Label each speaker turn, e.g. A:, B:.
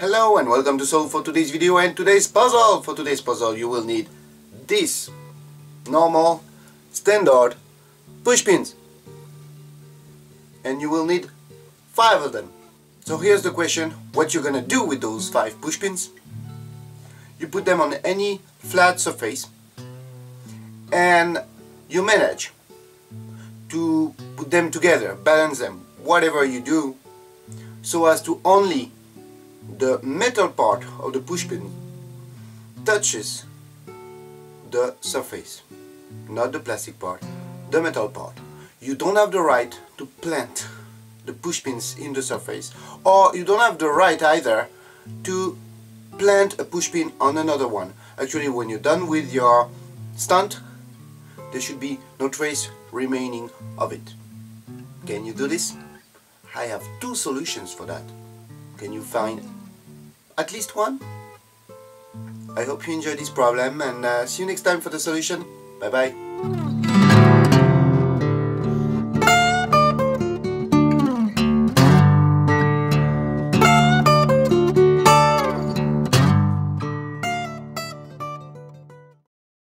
A: Hello and welcome to Solve for today's video and today's puzzle. For today's puzzle you will need this normal standard push pins and you will need five of them. So here's the question, what you're gonna do with those five push pins? You put them on any flat surface and you manage to put them together, balance them, whatever you do, so as to only the metal part of the pushpin touches the surface, not the plastic part, the metal part. You don't have the right to plant the pushpins in the surface, or you don't have the right either to plant a pushpin on another one. Actually, when you're done with your stunt, there should be no trace remaining of it. Can you do this? I have two solutions for that. Can you find at least one? I hope you enjoyed this problem and uh, see you next time for the solution. Bye bye.